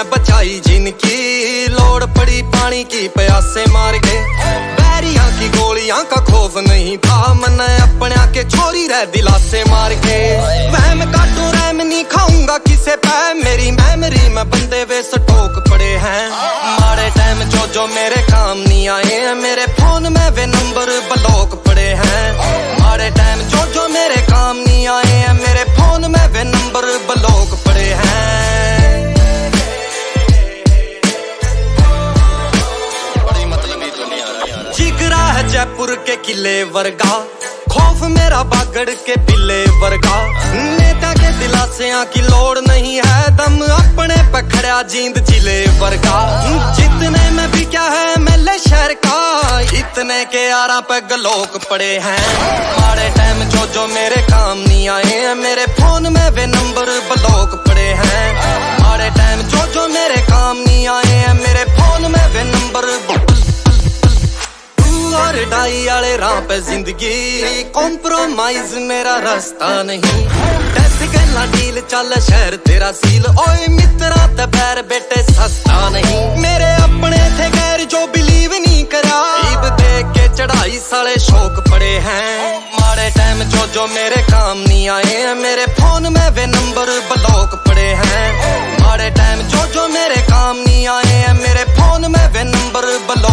मैं बचाई जिनकी लोड़ पड़ी पानी की प्यासे मार के। बैरिया की गोलियाँ का खौफ नहीं था। मैंने अपने के छोरी रह दिलासे मार के। वहम काटू, रैम नहीं खाऊँगा किसे पै। मेरी मेमोरी में बंदे वे स्टोक पड़े हैं। मारे टाइम जो जो मेरे काम नहीं आए मेरे फ़ोन में वे नंबर जयपुर के किले वर्गा। खौफ मेरा बागड़ के पिले वर्गा। नेता के दिलासिया की लोड़ नहीं है, दम अपने पखड़ा जींद ज़िले वर्गा। जितने में भी क्या है, मेले शहर का। इतने के आरा पे गलोक पड़े हैं। मारे टाइम जो जो मेरे काम नहीं आए मेरे फ़ोन में वे नंबर ब्लॉक पड़े डाई वाले राह पे ज़िंदगी। कॉम्प्रोमाइज मेरा रास्ता नहीं। दस गल्ला डील चल शहर तेरा सील। ओए मित्रा, ते पैर बेटे, सस्ता नहीं। मेरे अपने थे गैर, जो बिलीव नहीं करा। ईब देख के चढ़ाई, साले शौक पड़े हैं। मारे टाइम जो जो मेरे काम नहीं आए। मेरे फ़ोन में वे नंबर ब्लॉक पड़े हैं। मारे टाइम जो जो मेरे काम नहीं आए। मेरे फ़ोन में वे नंबर ब्लॉक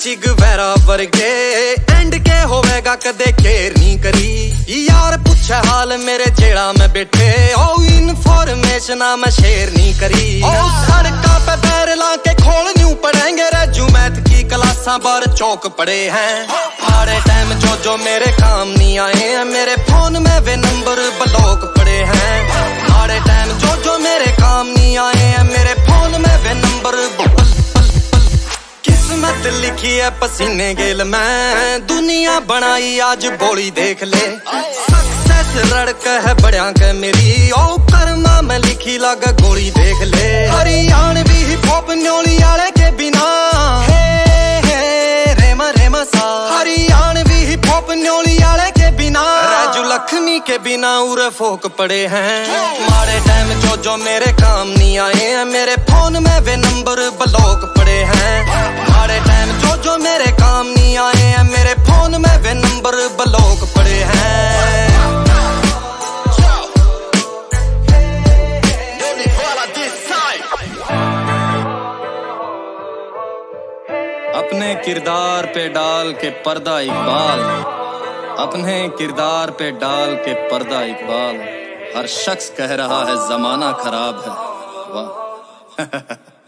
स्टैंड चिग वैरा वर्गे। एंड के होवेगा कदे केयर नहीं करी। यार पूछे हाल मेरे जेड़ा में बैठे। ओ इनफॉर्मेशन मैं शेयर नहीं करी। ओ, सड़का पे पैर ला के खोल न्यू पढ़ेंगे। रजू मैथ की क्लासा बार चौक पड़े हैं। मारे टाइम जो जो मेरे काम नहीं आए मेरे फ़ोन में वे नंबर ब्लॉक पड़े हैं। मारे टाइम जो जो मेरे काम नहीं लिखी है पसीने गेल मैं। दुनिया बनाई आज बोली देख ले। सक्सेस लड़क है बड़िया के मेरी। ओ कर्मा में लिखी लग गोली देख ले। हरियाणवी हिप हॉप न्योली आले के बिना। हे हे, रेमा रेमा सा। हरियाणवी हिप हॉप न्योली आले के बिना। राजू लक्ष्मी के बिना उरे फोक पड़े हैं। मारे टाइम जो जो मेरे काम नहीं आए हैं। मेरे फ़ोन में वे नंबर ब्लॉक पड़े हैं। मारे टाइम वे ब्लॉक पड़े हैं। अपने किरदार पे डाल के पर्दा इकबाल। अपने किरदार पे डाल के पर्दा इकबाल। हर शख्स कह रहा है, जमाना खराब है। वाह।